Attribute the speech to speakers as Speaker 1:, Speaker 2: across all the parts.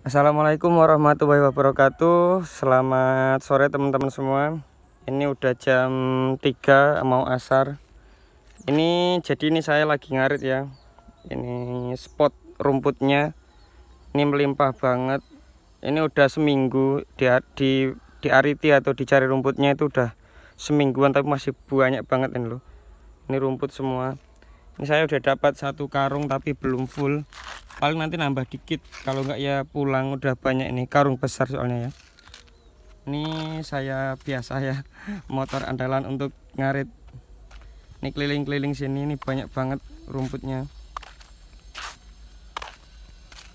Speaker 1: Assalamualaikum warahmatullahi wabarakatuh. Selamat sore teman-teman semua. Ini udah jam 3 mau asar. Ini jadi ini saya lagi ngarit ya. Ini spot rumputnya. Ini melimpah banget. Ini udah seminggu di, di, diariti atau dicari rumputnya itu udah semingguan tapi masih banyak banget ini loh. Ini rumput semua. Ini saya udah dapat satu karung tapi belum full paling nanti nambah dikit. Kalau enggak ya pulang udah banyak ini karung besar soalnya ya. Ini saya biasa ya motor andalan untuk ngarit. Ini keliling-keliling sini ini banyak banget rumputnya.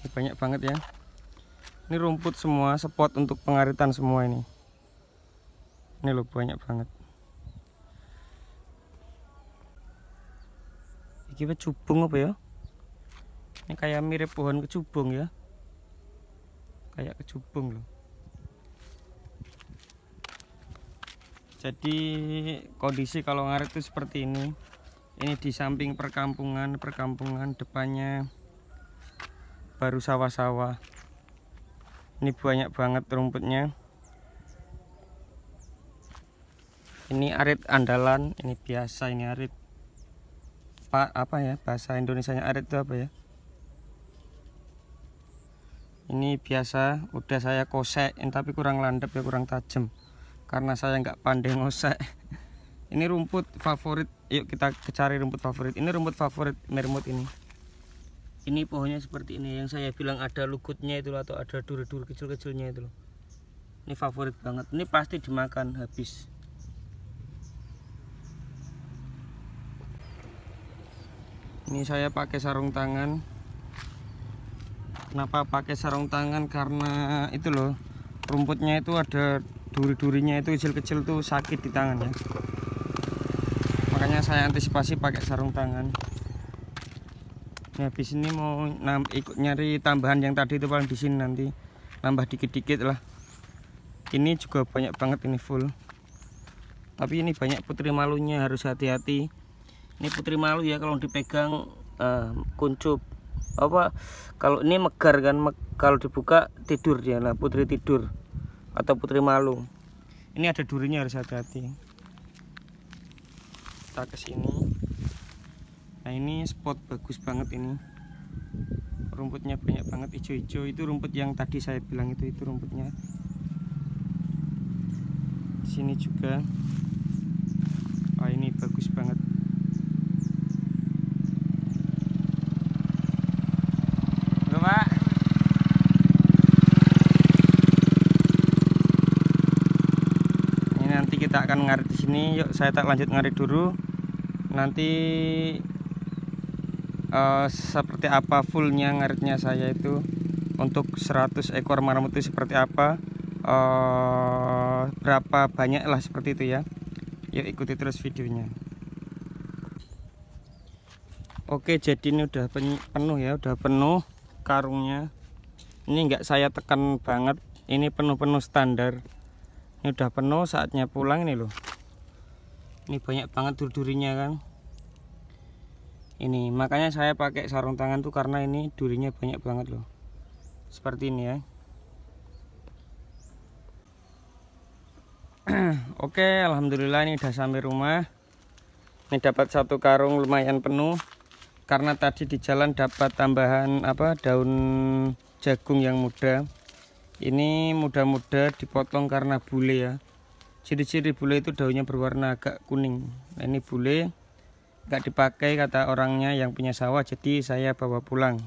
Speaker 1: Ini banyak banget ya. Ini rumput semua spot untuk pengaritan semua ini. Ini loh banyak banget. Ini cubung apa ya ini kayak mirip pohon kecubung ya. Kayak kecubung loh. Jadi kondisi kalau ngarit itu seperti ini. Ini di samping perkampungan perkampungan depannya baru sawah-sawah. Ini banyak banget rumputnya. Ini arit andalan ini biasa ini arit. Pak apa ya bahasa Indonesia nya arit itu apa ya ini biasa udah saya kosek tapi kurang landep ya kurang tajam. Karena saya nggak pandai ngosek. Ini rumput favorit yuk kita cari rumput favorit. Ini rumput favorit mermut ini. Ini pohonnya seperti ini yang saya bilang ada lukutnya itu atau ada duri-duri kecil-kecilnya itu ini favorit banget. Ini pasti dimakan habis. Ini saya pakai sarung tangan kenapa pakai sarung tangan? Karena itu loh rumputnya itu ada duri-durinya itu kecil-kecil tuh sakit di tangan ya. Makanya saya antisipasi pakai sarung tangan. Ya habis ini mau ikut nyari tambahan yang tadi itu paling di sini nanti. Nambah dikit-dikit lah. Ini juga banyak banget ini full. Tapi ini banyak putri malunya harus hati-hati. Ini putri malu ya kalau dipegang uh, kuncup apa kalau ini megar kan me, kalau dibuka tidur dia nah putri tidur atau putri malu. Ini ada durinya harus hati-hati. Kita ke sini. Nah ini spot bagus banget ini. Rumputnya banyak banget hijau-hijau. Itu rumput yang tadi saya bilang itu itu rumputnya. Sini juga. Oh ini bagus banget kita akan ngarit di sini. Yuk saya tak lanjut ngarit dulu. Nanti uh, seperti apa fullnya ngaritnya saya itu? Untuk 100 ekor marmut itu seperti apa? Uh, berapa banyak lah seperti itu ya? Yuk ikuti terus videonya. Oke jadi ini udah penuh ya udah penuh karungnya. Ini enggak saya tekan banget. Ini penuh-penuh standar ini udah penuh saatnya pulang ini loh. Ini banyak banget durinya kan. Ini makanya saya pakai sarung tangan tuh karena ini durinya banyak banget loh. Seperti ini ya. Oke alhamdulillah ini udah sampai rumah. Ini dapat satu karung lumayan penuh. Karena tadi di jalan dapat tambahan apa daun jagung yang muda ini muda-muda dipotong karena bule ya. Ciri-ciri bule itu daunnya berwarna agak kuning. Nah, ini bule nggak dipakai kata orangnya yang punya sawah jadi saya bawa pulang.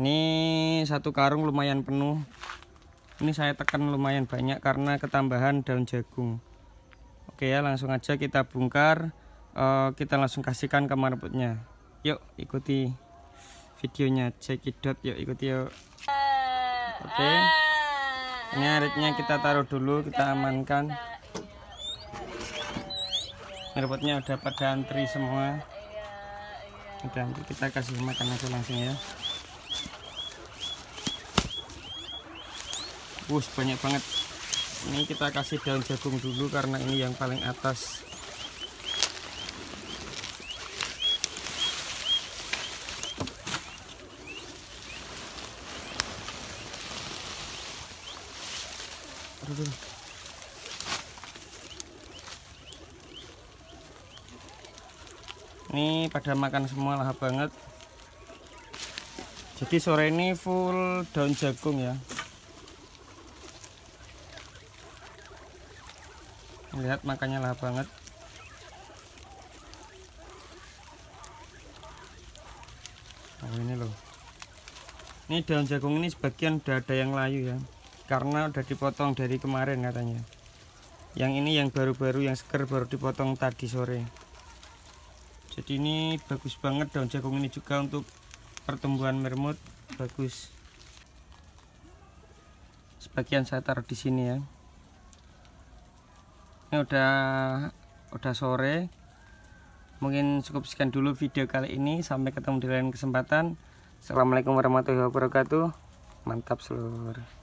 Speaker 1: Ini satu karung lumayan penuh. Ini saya tekan lumayan banyak karena ketambahan daun jagung. Oke ya langsung aja kita bongkar. Uh, kita langsung kasihkan ke marputnya yuk ikuti videonya. Cekidot yuk ikuti yuk oke. Ini aritnya kita taruh dulu kita amankan. robotnya udah pada antri semua. Udah nanti kita kasih makan aja langsung ya. Wush banyak banget. Ini kita kasih daun jagung dulu karena ini yang paling atas ini pada makan semua lahap banget. Jadi sore ini full daun jagung ya. Lihat makannya lahap banget. Oh ini loh. Ini daun jagung ini sebagian udah ada yang layu ya. Karena udah dipotong dari kemarin katanya. Yang ini yang baru-baru yang seger baru dipotong tadi sore jadi ini bagus banget daun jagung ini juga untuk pertumbuhan mermut. Bagus. Sebagian saya taruh di sini ya. Ini udah udah sore. Mungkin cukup sekian dulu video kali ini. Sampai ketemu di lain kesempatan. Assalamualaikum warahmatullahi wabarakatuh. Mantap seluruh